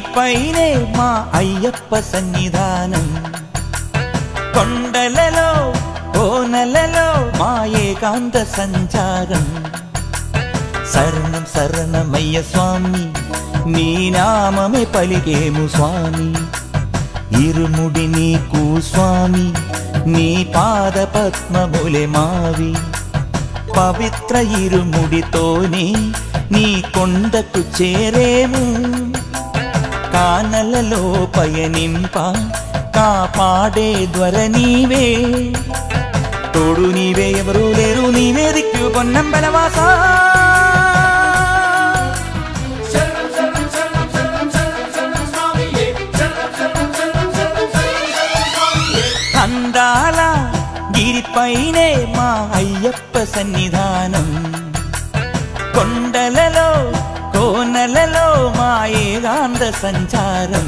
పైనే మా అయ్యప్ప సన్నిధానం. కొండలలో కోనలలో మా ఏకాంత సంచారం. శరణం శరణమయ్య స్వామి నీ నామమే పలికేము స్వామి. ఇరుముడి నీకు స్వామి నీ పాద పద్మములే మావి. పవిత్ర ఇరుముడితోనే నీ కొండకు చేరేము. కానలలో పయనింప కాపాడే ద్వర నీవే. తోడు నీవే ఎవరు లేరు నీవే దిక్కు పొన్నం బలవాసా. శరణం అందాల గిరిపైనే మా అయ్యప్ప సన్నిధానం. కొండల ఏకాంత సంచారం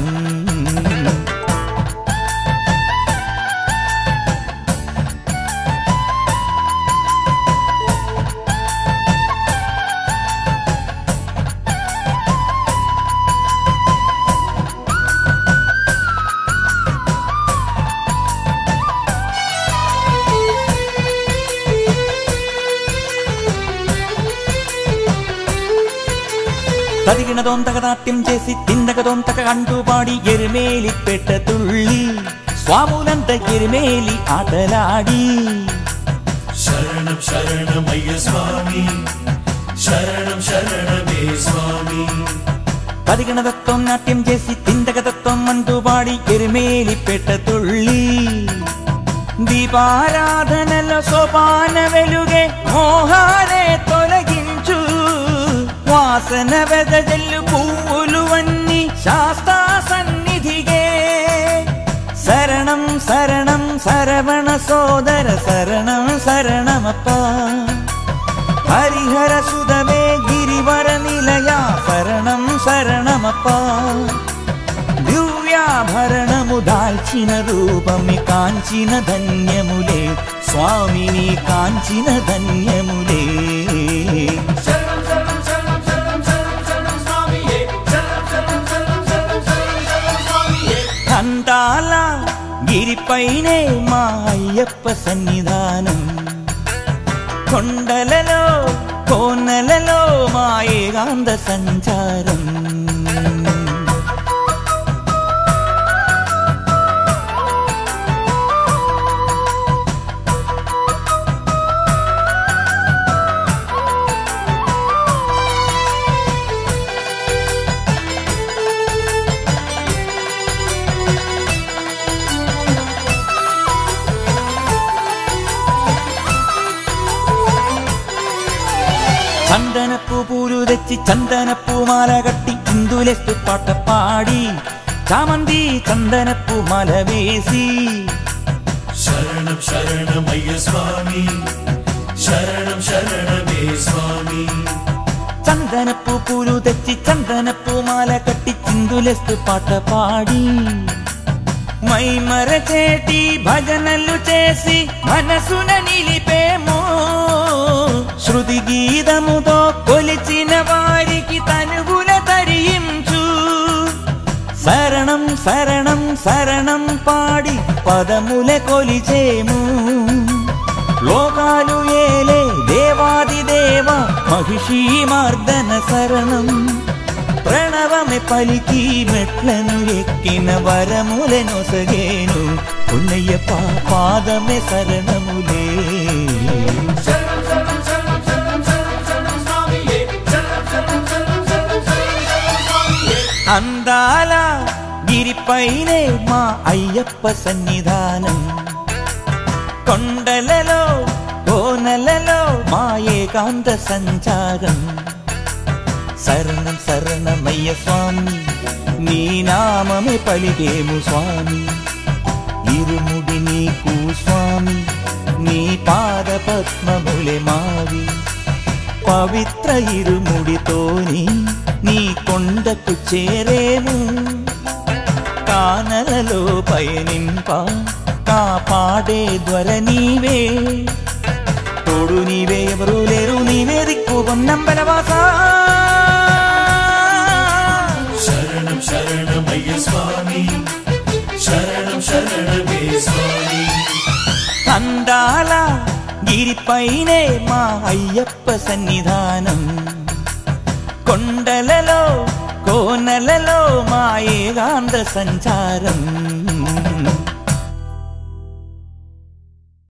తదిగిన దొంతక నాట్యం చేసి తిందక దొంతక అంటూ పాడి ఎరిమేలి పెట్ట తుళ్ళి స్వాములంత ఎరిమేలి ఆటలాడి శరణం శరణమయ్య స్వామి శరణం శరణమే స్వామి తదిగిన దత్తం నాట్యం చేసి తిందక దత్తం అంటూ పాడి ఎరిమేలి పెట్ట తుళ్ళి దీపారాధనలో సోపాన వెలుగే మోహాలే శరవణ సోదర శరణం శరణమప్ప హరిహర సుధమే గిరివర నిలయ శరణం శరణమప్ప దివ్యాభరణము దాల్చిన రూపమి కాంచిన ధన్యములే స్వామిని కాంచిన ధన్యములే గిరిపైనే మా అయ్యప్ప సన్నిధానం కొండలలో కోనలలో మా ఏకాంత సంచారం చందనపు పూలు తెచ్చి చందనపు మాల కట్టి ఇందులెస్తు పాట పాడి చామంది చందనపు మాల వేసి. శరణం శరణమయ్య స్వామి శరణం శరణమే స్వామి. చందనపు పూలు తెచ్చి చందనపు మాల కట్టి చిందులెస్తు పాట పాడి. మై మరచేటి భజనలు చేసి మనసున నిలిపేమో. శృతి గీతముతో కొలిచిన వారికి తనుగుల తరించు శరణం శరణం శరణం పాడి పదముల కొలిచేము. లోకాలు ఏలే దేవాది దేవ మహిషీ మార్దన శరణం. ప్రణవమే పలికి మెట్లను ఎక్కిన వరములెనొసగేను పున్నయ్యప్ప పాదమే శరణములే. అందాల గిరిపైనే మా అయ్యప్ప సన్నిధానం. కొండలలో కోనలలో మా ఏకాంత సంచారం. శరణం శరణమయ్య స్వామి నీ నామమే పలికేము స్వామి. ఇరుముడి నీకు స్వామి నీ పాద పద్మములే మా పవిత్ర ఇరుముడితోని నీ కొండకు చేరేము కానలలో పయనింప కాపాడే ద్వర నీవే. తోడు నీవే ఎవరు లేరు నీవే దిక్కు బొన్నంబలవాస శరణం స్వామి. శరణం శరణమే స్వామి. అందాలా గిరిపైనే మా అయ్యప్ప సన్నిధానం కొండలలో కోనలలో మా ఏకాంత సంచారం